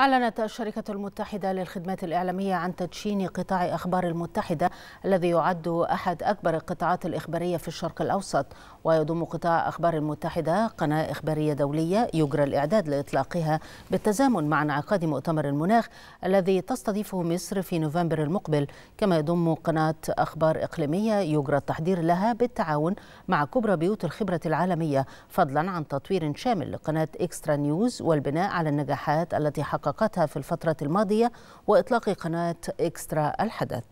أعلنت الشركة المتحدة للخدمات الإعلامية عن تدشين قطاع أخبار المتحدة الذي يعد أحد أكبر القطاعات الإخبارية في الشرق الأوسط ويضم قطاع أخبار المتحدة قناة إخبارية دولية يجرى الإعداد لإطلاقها بالتزامن مع انعقاد مؤتمر المناخ الذي تستضيفه مصر في نوفمبر المقبل. كما يضم قناة أخبار إقليمية يجرى التحضير لها بالتعاون مع كبرى بيوت الخبرة العالمية فضلا عن تطوير شامل لقناة إكسترا نيوز والبناء على النجاحات التي حققتها في الفترة الماضية وإطلاق قناة إكسترا الحدث.